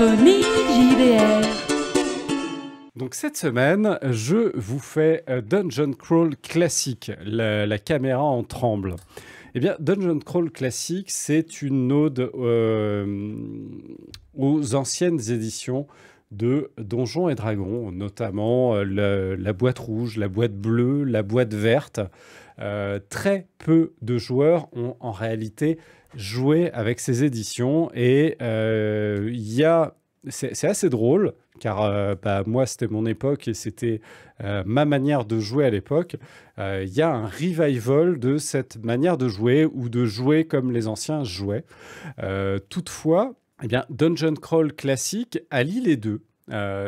JDR. Donc cette semaine, je vous fais euh, Dungeon Crawl classique. La, caméra en tremble. Eh bien, Dungeon Crawl classique, c'est une ode euh, aux anciennes éditions de Donjons et Dragons, notamment euh, la, boîte rouge, la boîte bleue, la boîte verte. Très peu de joueurs ont en réalité joué avec ces éditions et euh, il y a c'est assez drôle car euh, bah, moi c'était mon époque et c'était euh, ma manière de jouer à l'époque. Il y a un revival de cette manière de jouer ou de jouer comme les anciens jouaient. Toutefois, eh bien, Dungeon Crawl classique allie les deux.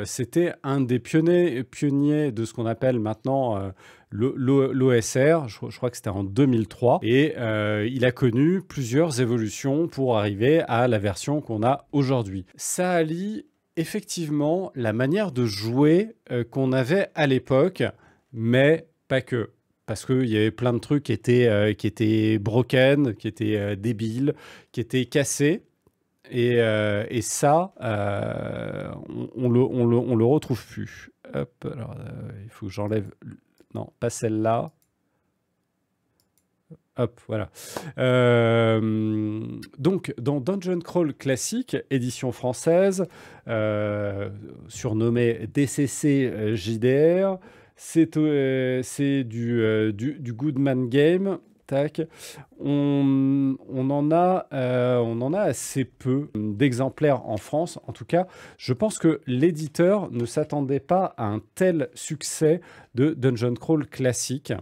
C'était un des pionniers, pionniers de ce qu'on appelle maintenant l'OSR, je, crois que c'était en 2003, et euh, il a connu plusieurs évolutions pour arriver à la version qu'on a aujourd'hui. Ça allie effectivement la manière de jouer euh, qu'on avait à l'époque, mais pas que. Parce qu'il y avait plein de trucs qui étaient, euh, qui étaient broken, qui étaient débiles, qui étaient cassés. Et, ça, on, on le, on, le, on le retrouve plus. Hop, alors, il faut que j'enlève. Non, pas celle-là. Hop, voilà. Euh, donc, dans Dungeon Crawl classique, édition française, euh, surnommée DCC euh, JDR, c'est du Goodman Game. Tac. On, on en a, euh, on en a assez peu d'exemplaires en France. En tout cas, je pense que l'éditeur ne s'attendait pas à un tel succès de Dungeon Crawl classique.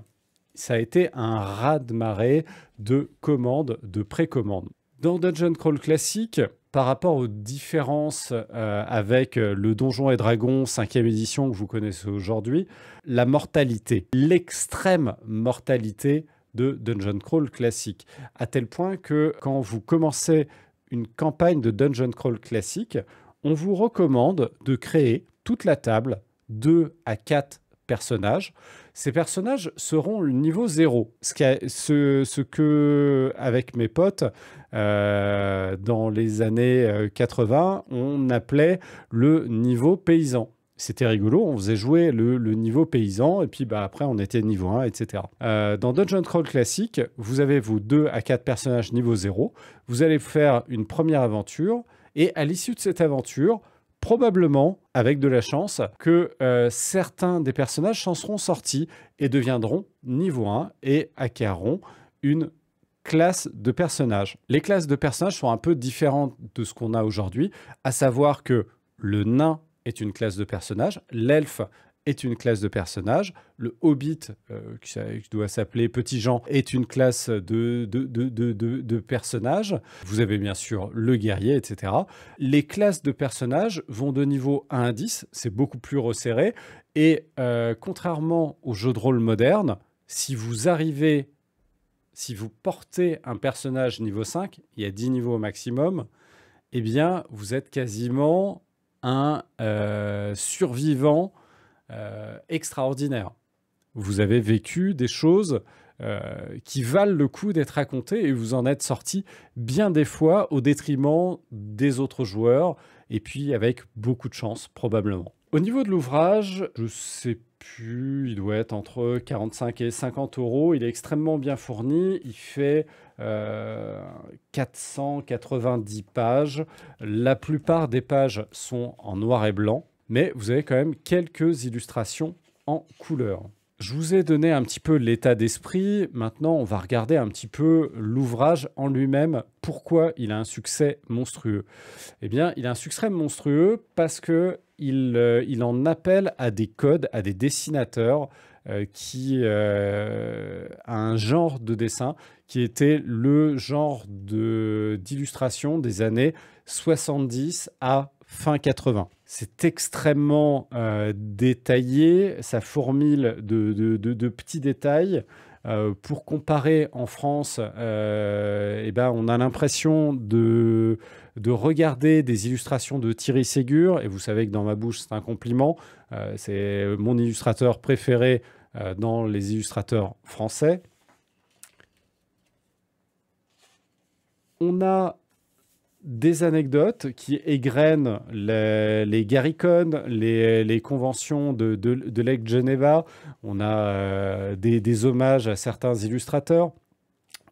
Ça a été un raz-de-marée de commandes, de précommandes. Dans Dungeon Crawl classique, par rapport aux différences euh, avec euh, le Donjon et Dragon 5e édition que vous connaissez aujourd'hui, la mortalité, l'extrême mortalité de Dungeon Crawl classique, à tel point que quand vous commencez une campagne de Dungeon Crawl classique, on vous recommande de créer toute la table 2 à 4 personnages. Ces personnages seront le niveau 0. Ce, que, avec mes potes, euh, dans les années euh, 80, on appelait le niveau paysan. C'était rigolo, on faisait jouer le, niveau paysan et puis bah, après on était niveau 1, etc. Euh, dans Dungeon Crawl classique, vous avez vos 2 à 4 personnages niveau 0. Vous allez faire une première aventure et à l'issue de cette aventure, probablement, avec de la chance, que euh, certains des personnages s'en seront sortis et deviendront niveau 1 et acquerront une classe de personnages. Les classes de personnages sont un peu différentes de ce qu'on a aujourd'hui, à savoir que le nain est une classe de personnage, l'elfe est une classe de personnage, le hobbit, euh, qui, doit s'appeler Petit Jean, est une classe de, de, de- de personnages. Vous avez bien sûr le guerrier, etc. Les classes de personnages vont de niveau 1 à 10, c'est beaucoup plus resserré. Et euh, contrairement aux jeux de rôle modernes, si vous arrivez, si vous portez un personnage niveau 5, il y a 10 niveaux au maximum, eh bien, vous êtes quasiment euh, survivant euh, extraordinaire. Vous avez vécu des choses euh, qui valent le coup d'être racontées et vous en êtes sorti bien des fois au détriment des autres joueurs et puis avec beaucoup de chance probablement. Au niveau de l'ouvrage, je sais plus, il doit être entre 45 et 50 euros. Il est extrêmement bien fourni. Il fait euh, 490 pages. La plupart des pages sont en noir et blanc, mais vous avez quand même quelques illustrations en couleur. Je vous ai donné un petit peu l'état d'esprit. Maintenant, on va regarder un petit peu l'ouvrage en lui-même. Pourquoi il a un succès monstrueux? Eh bien, il a un succès monstrueux parce que il, euh, il en appelle à des codes, à des dessinateurs euh, qui euh, a un genre de dessin qui était le genre de d'illustration des années 70 à fin 80. C'est extrêmement euh, détaillé, ça fourmille de, de- petits détails. Euh, pour comparer en France, euh, eh ben, on a l'impression de, de regarder des illustrations de Thierry Ségur, et vous savez que dans ma bouche, c'est un compliment. Euh, c'est mon illustrateur préféré dans les illustrateurs français. On a des anecdotes qui égrènent les, les les, conventions de, de, de Geneva. On a euh, des, hommages à certains illustrateurs.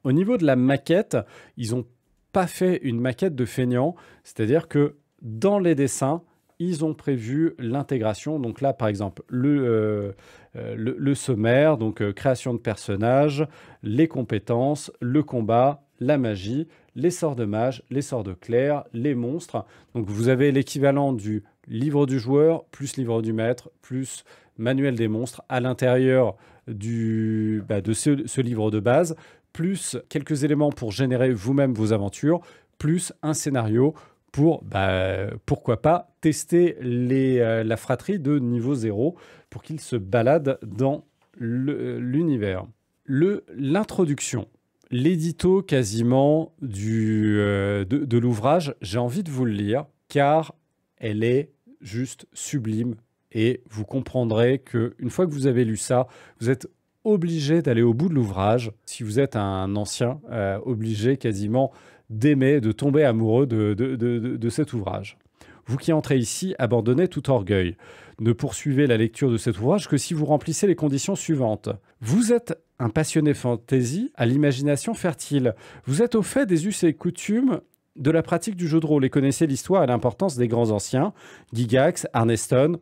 Au niveau de la maquette, ils n'ont pas fait une maquette de feignant, c'est-à-dire que dans les dessins, ils ont prévu l'intégration. Donc là, par exemple, le, euh, euh, sommaire, donc création de personnages, les compétences, le combat, la magie, les sorts de mage, les sorts de clerc, les monstres. Donc vous avez l'équivalent du livre du joueur, plus livre du maître, plus manuel des monstres à l'intérieur bah, de ce, livre de base, plus quelques éléments pour générer vous-même vos aventures, plus un scénario pour, bah, pourquoi pas, tester euh, la fratrie de niveau 0 pour qu'il se balade dans l'univers. L'introduction, l'édito quasiment du, euh, de, l'ouvrage, j'ai envie de vous le lire car elle est juste sublime et vous comprendrez que une fois que vous avez lu ça, vous êtes obligé d'aller au bout de l'ouvrage. Si vous êtes un ancien, euh, obligé quasiment d'aimer, de tomber amoureux de, de, de, cet ouvrage. Vous qui entrez ici, abandonnez tout orgueil. Ne poursuivez la lecture de cet ouvrage que si vous remplissez les conditions suivantes. Vous êtes un passionné fantasy à l'imagination fertile. Vous êtes au fait des us et coutumes de la pratique du jeu de rôle et connaissez l'histoire et l'importance des grands anciens, Gigax, Arneston,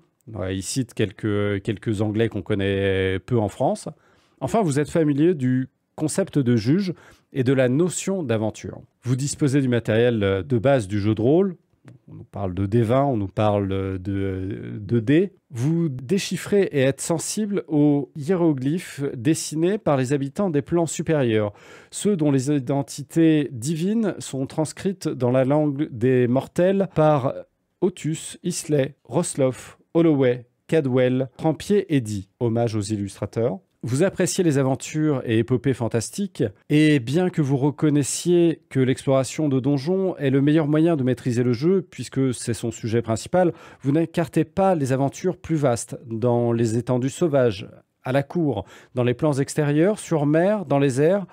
il cite quelques, quelques Anglais qu'on connaît peu en France. Enfin, vous êtes familier du concept de juge et de la notion d'aventure. Vous disposez du matériel de base du jeu de rôle. On nous parle de D20, on nous parle de, de dés. Vous déchiffrez et êtes sensible aux hiéroglyphes dessinés par les habitants des plans supérieurs, ceux dont les identités divines sont transcrites dans la langue des mortels par Otus, Isley, Rosloff, Holloway, Cadwell, Trampier et. Hommage aux illustrateurs. Vous appréciez les aventures et épopées fantastiques, et bien que vous reconnaissiez que l'exploration de donjons est le meilleur moyen de maîtriser le jeu, puisque c'est son sujet principal, vous n'écartez pas les aventures plus vastes, dans les étendues sauvages, à la cour, dans les plans extérieurs, sur mer, dans les airs,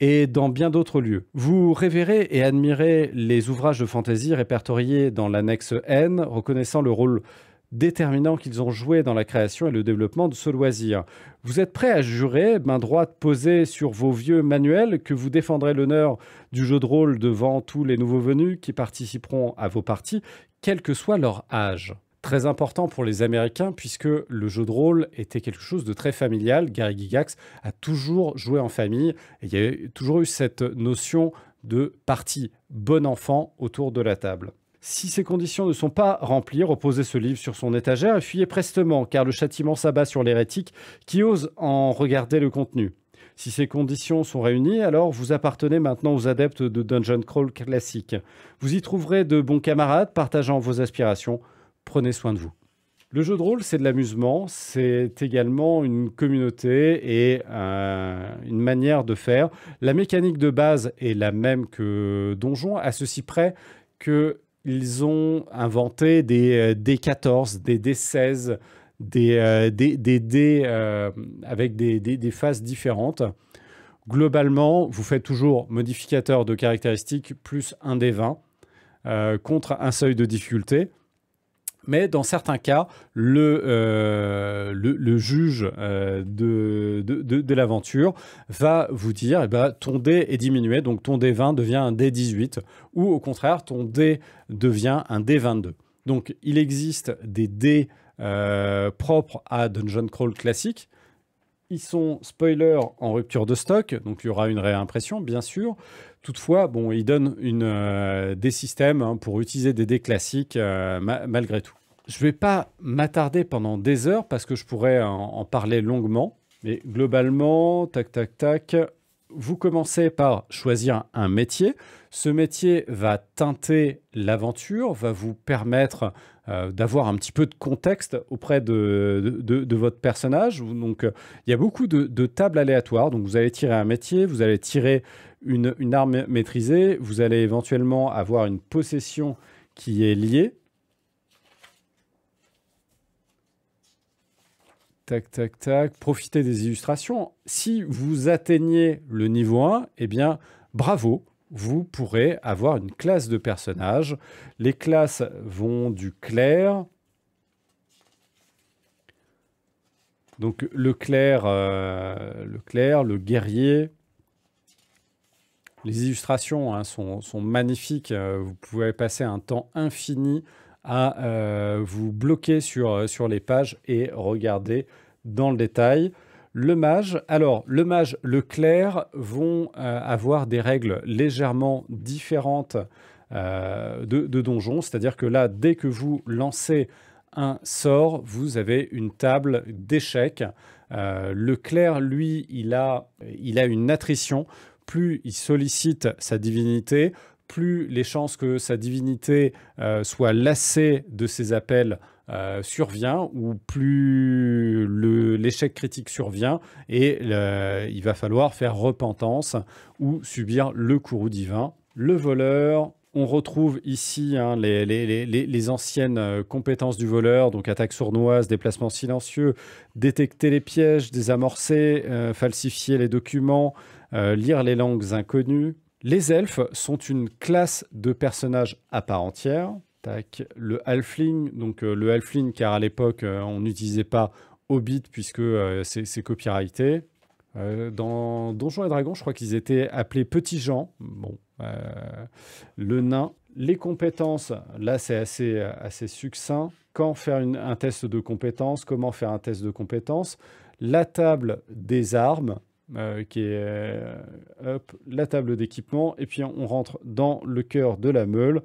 et dans bien d'autres lieux. Vous révérez et admirez les ouvrages de fantasy répertoriés dans l'annexe N, reconnaissant le rôle déterminant qu'ils ont joué dans la création et le développement de ce loisir. Vous êtes prêt à jurer, main droite posée sur vos vieux manuels, que vous défendrez l'honneur du jeu de rôle devant tous les nouveaux venus qui participeront à vos parties, quel que soit leur âge? Très important pour les Américains puisque le jeu de rôle était quelque chose de très familial. Gary Gigax a toujours joué en famille il y a toujours eu cette notion de partie bon enfant autour de la table. Si ces conditions ne sont pas remplies, reposez ce livre sur son étagère et fuyez prestement, car le châtiment s'abat sur l'hérétique qui ose en regarder le contenu. Si ces conditions sont réunies, alors vous appartenez maintenant aux adeptes de Dungeon Crawl classique. Vous y trouverez de bons camarades partageant vos aspirations. Prenez soin de vous. Le jeu de rôle, c'est de l'amusement, c'est également une communauté et euh, une manière de faire. La mécanique de base est la même que Donjon, à ceci près que ils ont inventé des D14, des D16, des, euh, des, des dés euh, avec des, des, des, phases différentes. Globalement, vous faites toujours modificateur de caractéristiques plus un D20 euh, contre un seuil de difficulté mais dans certains cas, le, euh, juge euh, de, l'aventure va vous dire eh ben, ton dé est diminué, donc ton D20 devient un D18, ou au contraire, ton dé devient un D22. Donc il existe des dés euh, propres à Dungeon Crawl classique. Ils sont spoilers en rupture de stock, donc il y aura une réimpression, bien sûr. Toutefois, bon, ils donnent des systèmes hein, pour utiliser des dés classiques ma malgré tout. Je ne vais pas m'attarder pendant des heures parce que je pourrais en, parler longuement. Mais globalement, tac, tac, tac, vous commencez par choisir un métier. Ce métier va teinter l'aventure, va vous permettre euh, d'avoir un petit peu de contexte auprès de, de, de votre personnage. Donc, euh, il y a beaucoup de, de, tables aléatoires. Donc, vous allez tirer un métier, vous allez tirer une, une arme maîtrisée, vous allez éventuellement avoir une possession qui est liée. Tac, tac, tac. Profitez des illustrations. Si vous atteignez le niveau 1, eh bien, bravo. vous pourrez avoir une classe de personnages. Les classes vont du clair. Donc le clair, euh, le clair, le guerrier. Les illustrations hein, sont, magnifiques. Euh, vous pouvez passer un temps infini à euh, vous bloquer sur, sur les pages et regarder dans le détail. Le mage, alors le mage, le clair vont euh, avoir des règles légèrement différentes euh, de, donjon, c'est-à-dire que là, dès que vous lancez un sort, vous avez une table d'échecs. Euh, le clair, lui, il a, il a une attrition. Plus il sollicite sa divinité, plus les chances que sa divinité soit lassée de ses appels euh, survient ou plus l'échec critique survient et il va falloir faire repentance ou subir le courroux divin. Le voleur, on retrouve ici hein, les, anciennes euh, compétences du voleur, donc attaque sournoise, déplacement silencieux, détecter les pièges, désamorcer, euh, falsifier les documents, lire les langues inconnues. Les elfes sont une classe de personnages à part entière. Le halfling, donc euh, le halfling, car à l'époque, euh, on n'utilisait pas Hobbit puisque euh, c'est copyrighté. dans Donjons et Dragons, je crois qu'ils étaient appelés petits gens. Bon, le nain. Les compétences, là, c'est assez, assez succinct. Quand faire un test de compétences, comment faire un test de compétences. La table des armes, qui est la table d'équipement, et puis on rentre dans le cœur de la meule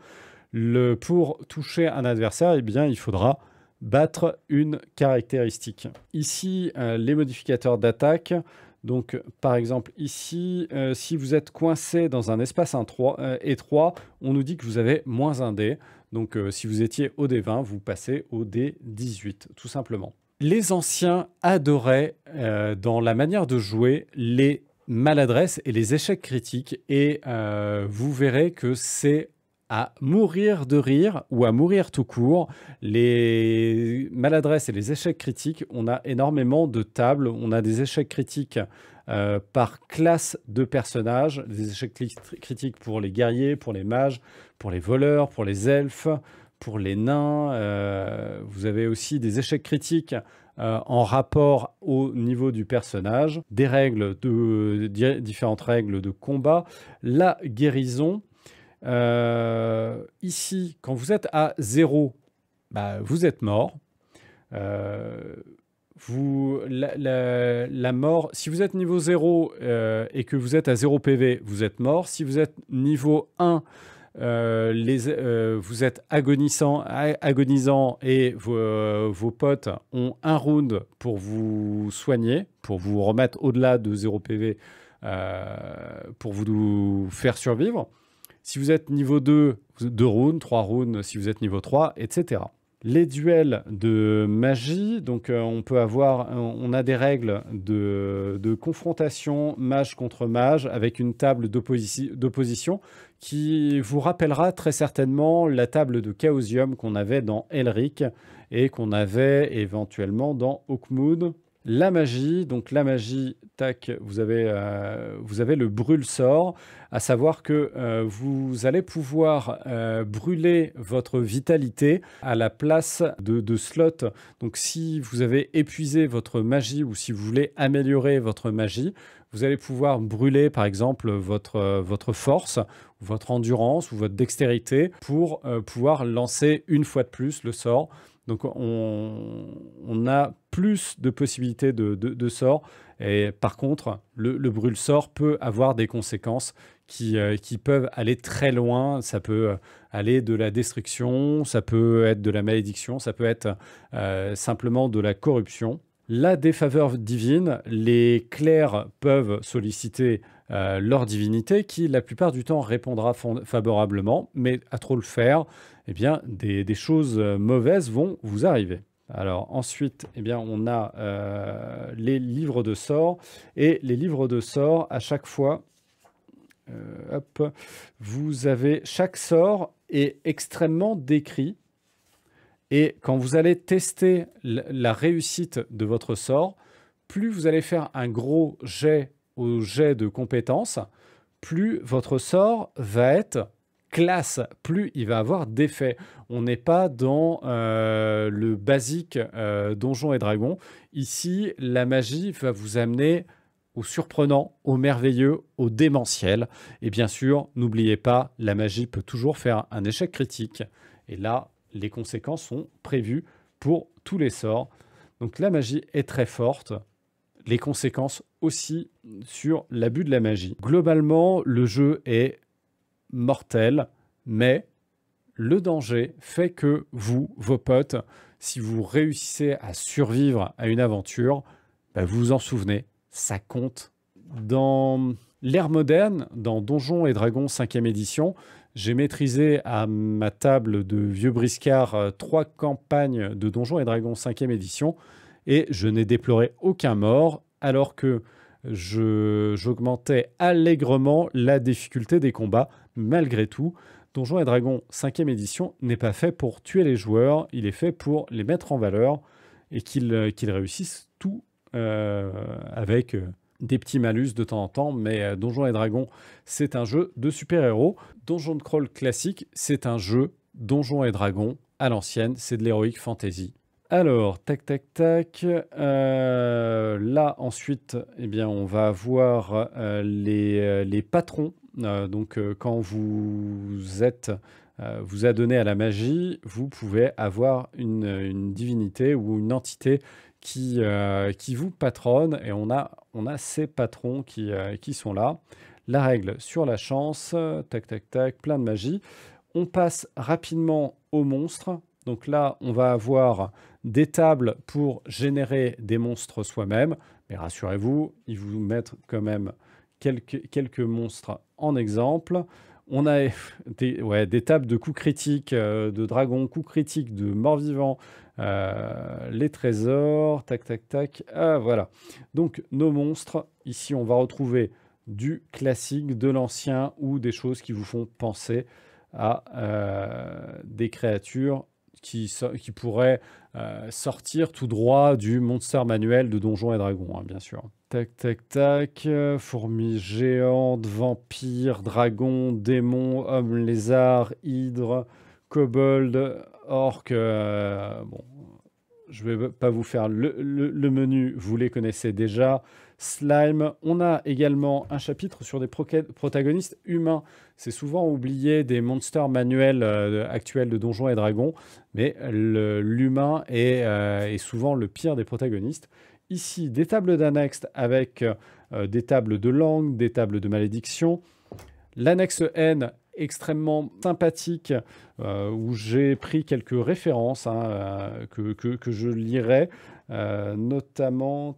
pour toucher un adversaire, eh bien, il faudra battre une caractéristique. Ici, euh, les modificateurs d'attaque. Donc, par exemple, ici, euh, si vous êtes coincé dans un espace euh, étroit, on nous dit que vous avez moins un dé. Donc, si vous étiez au D20, vous passez au D18, tout simplement. Les anciens adoraient, dans la manière de jouer, les maladresses et les échecs critiques. Et vous verrez que c'est à mourir de rire ou à mourir tout court. Les maladresses et les échecs critiques, on a énormément de tables, on a des échecs critiques euh, par classe de personnages, des échecs critiques pour les guerriers, pour les mages, pour les voleurs, pour les elfes, pour les nains. Euh, vous avez aussi des échecs critiques euh, en rapport au niveau du personnage, des règles de différentes règles de combat, la guérison euh, ici, quand vous êtes à 0, bah, vous êtes mort. Vous, la, mort, si vous êtes niveau 0 euh, et que vous êtes à 0 PV, vous êtes mort. Si vous êtes niveau 1, les, vous êtes agonisant, agonisant et vos, vos, potes ont un round pour vous soigner, pour vous remettre au-delà de 0 PV, pour vous faire survivre. Si vous êtes niveau 2, 2 runes, 3 runes si vous êtes niveau 3, etc. Les duels de magie, donc euh, on peut avoir, on a des règles de, de confrontation mage contre mage avec une table d'opposition qui vous rappellera très certainement la table de Chaosium qu'on avait dans Elric et qu'on avait éventuellement dans Hawkmoon la magie, donc la magie, tac, vous avez, euh, vous avez le brûle-sort, à savoir que euh, vous allez pouvoir euh, brûler votre vitalité à la place de, de slot. Donc si vous avez épuisé votre magie ou si vous voulez améliorer votre magie, vous allez pouvoir brûler par exemple votre, votre force, votre endurance ou votre dextérité pour pouvoir lancer une fois de plus le sort. Donc on, a plus de possibilités de, sorts. Et par contre, le, brûle-sort peut avoir des conséquences qui, euh, qui, peuvent aller très loin. Ça peut euh, aller de la destruction, ça peut être de la malédiction, ça peut être euh, simplement de la corruption. La défaveur divine, les clercs peuvent solliciter leur divinité qui, la plupart du temps, répondra favorablement, mais à trop le faire, eh bien, des, choses euh, mauvaises vont vous arriver. Alors ensuite, eh bien, on a euh, les livres de sorts. Et les livres de sorts, à chaque fois, euh, vous avez chaque sort est extrêmement décrit. Et quand vous allez tester la réussite de votre sort, plus vous allez faire un gros jet au jet de compétences, plus votre sort va être classe, plus il va avoir d'effets. On n'est pas dans euh, le basique euh, Donjon et Dragon. Ici, la magie va vous amener au surprenant, au merveilleux, au démentiel. Et bien sûr, n'oubliez pas, la magie peut toujours faire un échec critique. Et là, les conséquences sont prévues pour tous les sorts. Donc la magie est très forte. Les conséquences aussi sur l'abus de la magie. Globalement, le jeu est mortel, mais le danger fait que vous, vos potes, si vous réussissez à survivre à une aventure, bah, vous vous en souvenez, ça compte. Dans l'ère moderne, dans Donjons et Dragons 5e édition, j'ai maîtrisé à ma table de vieux briscard euh, trois campagnes de Donjons et Dragons 5e édition et je n'ai déploré aucun mort alors que j'augmentais allègrement la difficulté des combats. Malgré tout, Donjons et Dragons 5e édition n'est pas fait pour tuer les joueurs, il est fait pour les mettre en valeur et qu'ils euh, réussissent tout euh, avec euh, des petits malus de temps en temps, mais Donjons et Dragons, c'est un jeu de super-héros. Donjon de Crawl classique, c'est un jeu Donjons et Dragons à l'ancienne, c'est de l'héroïque fantasy. Alors, tac, tac, tac. Euh, là, ensuite, eh bien, on va avoir euh, les, euh, les, patrons. donc, quand vous êtes, vous adonnez à la magie, vous pouvez avoir une, divinité ou une entité qui, vous patronne. Et on a, on ces patrons qui, qui sont là. La règle sur la chance, tac, tac, tac, plein de magie. On passe rapidement aux monstres. Donc là, on va avoir des tables pour générer des monstres soi-même. Mais rassurez-vous, ils vous mettent quand même quelques, monstres en exemple. On a des, tables de coups critiques, euh, de dragons, coups critiques, de morts-vivants, euh, les trésors, tac, tac, tac. Ah, voilà. Donc, nos monstres, ici, on va retrouver du classique, de l'ancien ou des choses qui vous font penser à des créatures qui, pourrait euh, sortir tout droit du monster manuel de Donjons et Dragons, hein, bien sûr. Tac, tac, tac. Fourmis géantes, vampires, dragons, démons, hommes lézards, hydres, kobolds, orques. Euh, bon, je vais pas vous faire le, menu, vous les connaissez déjà. Slime. On a également un chapitre sur des protagonistes humains. C'est souvent oublié des monsters manuels euh, actuels de Donjons et Dragons, mais l'humain euh, est, souvent le pire des protagonistes. Ici, des tables d'annexe avec euh, des tables de langue, des tables de malédiction. L'annexe N extrêmement sympathique où j'ai pris quelques références hein, que, que, je lirai. Euh, notamment,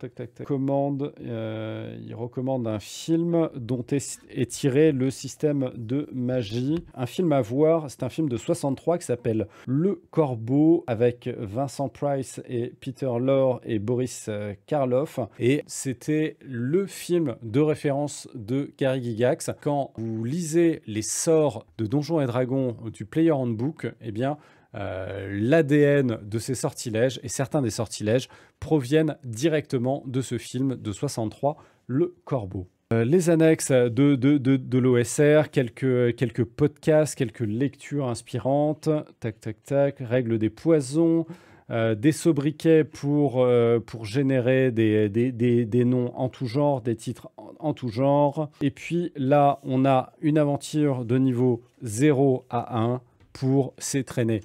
euh, il recommande un film dont est, tiré le système de magie. Un film à voir, c'est un film de 63 qui s'appelle Le Corbeau avec Vincent Price et Peter Lorre et Boris euh, Karloff. Et c'était le film de référence de Gary Gygax. Quand vous lisez les sorts de Donjons et Dragons du Player Handbook, eh bien, euh, l'ADN de ces sortilèges, et certains des sortilèges proviennent directement de ce film de 63, Le Corbeau. Euh, les annexes de, de, de, l'OSR, quelques, quelques podcasts, quelques lectures inspirantes, tac tac tac, règles des poisons, euh, des sobriquets pour, pour générer des, des, des, noms en tout genre, des titres en, en, tout genre. Et puis là, on a une aventure de niveau 0 à 1 pour s'étraîner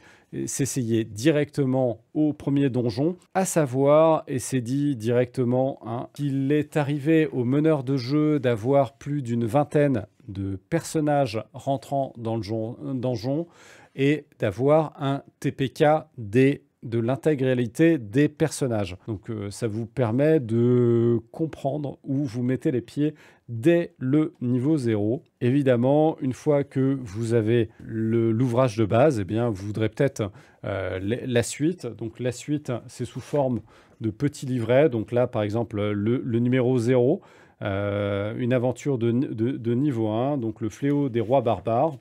s'essayer directement au premier donjon, à savoir, et c'est dit directement, hein, qu'il est arrivé au meneur de jeu d'avoir plus d'une vingtaine de personnages rentrant dans le donjon et d'avoir un TPK de l'intégralité des personnages. Donc euh, ça vous permet de comprendre où vous mettez les pieds dès le niveau 0. Évidemment, une fois que vous avez l'ouvrage de base, eh bien, vous voudrez peut-être euh, la suite. Donc la suite, c'est sous forme de petits livrets. Donc là, par exemple, le, numéro 0, euh, une aventure de, niveau 1, donc le fléau des rois barbares.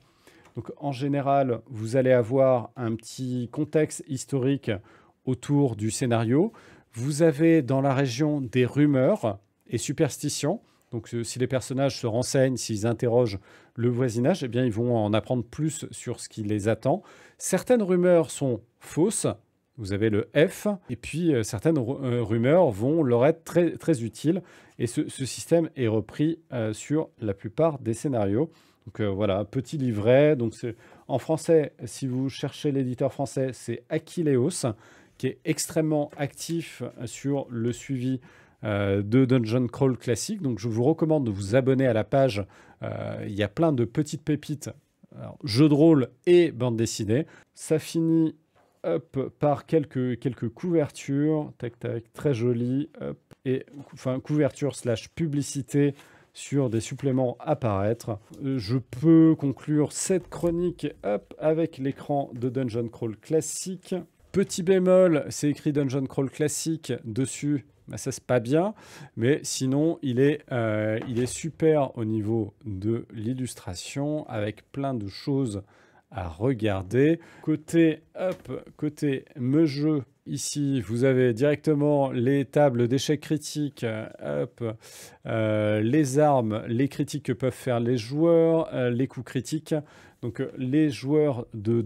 Donc en général, vous allez avoir un petit contexte historique autour du scénario. Vous avez dans la région des rumeurs et superstitions. Donc si les personnages se renseignent, s'ils interrogent le voisinage, eh bien ils vont en apprendre plus sur ce qui les attend. Certaines rumeurs sont fausses, vous avez le F, et puis euh, certaines euh, rumeurs vont leur être très, très utiles, et ce, système est repris euh, sur la plupart des scénarios. Donc voilà, petit livret. Donc en français, si vous cherchez l'éditeur français, c'est Aquileos, qui est extrêmement actif sur le suivi de Dungeon Crawl classique. Donc je vous recommande de vous abonner à la page. il y a plein de petites pépites, jeux de rôle et bande dessinée. Ça finit par quelques, quelques couvertures, tac tac, très jolies, et enfin couverture slash publicité sur des suppléments à paraître. Je peux conclure cette chronique avec l'écran de Dungeon Crawl classique. Petit bémol, c'est écrit Dungeon Crawl classique dessus. Bah, ça c'est pas bien, mais sinon il est, euh, il est super au niveau de l'illustration avec plein de choses à regarder. Côté up, côté me jeu, ici vous avez directement les tables d'échecs critiques, euh, les armes, les critiques que peuvent faire les joueurs, euh, les coups critiques. Donc les joueurs de,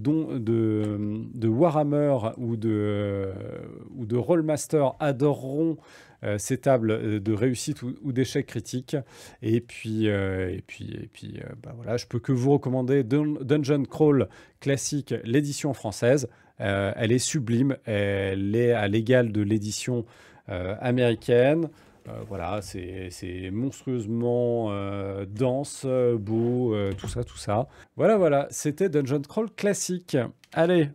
Warhammer ou de, ou de Rollmaster adoreront euh, ces tables euh, de réussite ou, d'échec critique. Et puis, euh, et puis, et puis bah je peux que vous recommander Dungeon Crawl classique, l'édition française. elle est sublime, elle est à l'égal de l'édition américaine. Voilà, c'est monstrueusement dense, beau, tout ça, tout ça. Voilà, voilà, c'était Dungeon Crawl classique. Allez,